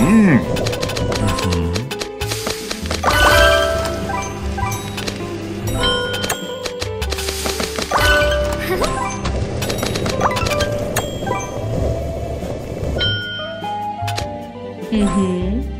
Mmm. Mm-hmm.